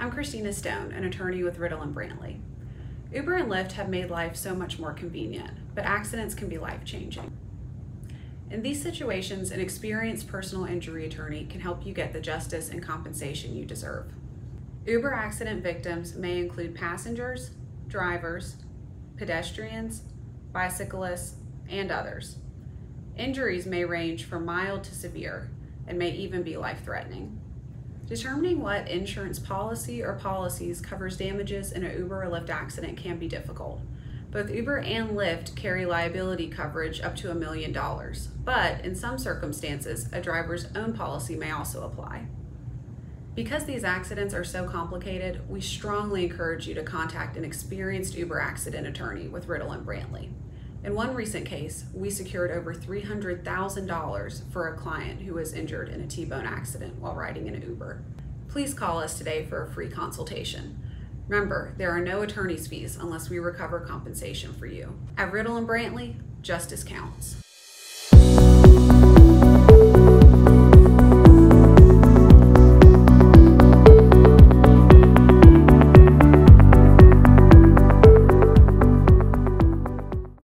I'm Christina Stone, an attorney with Riddle and Brantley. Uber and Lyft have made life so much more convenient, but accidents can be life changing. In these situations, an experienced personal injury attorney can help you get the justice and compensation you deserve. Uber accident victims may include passengers, drivers, pedestrians, bicyclists, and others. Injuries may range from mild to severe and may even be life threatening. Determining what insurance policy or policies covers damages in an Uber or Lyft accident can be difficult. Both Uber and Lyft carry liability coverage up to a million dollars, but in some circumstances, a driver's own policy may also apply. Because these accidents are so complicated, we strongly encourage you to contact an experienced Uber accident attorney with Riddle and Brantley. In one recent case, we secured over $300,000 for a client who was injured in a T-bone accident while riding in an Uber. Please call us today for a free consultation. Remember, there are no attorney's fees unless we recover compensation for you. At Riddle and Brantley, justice counts.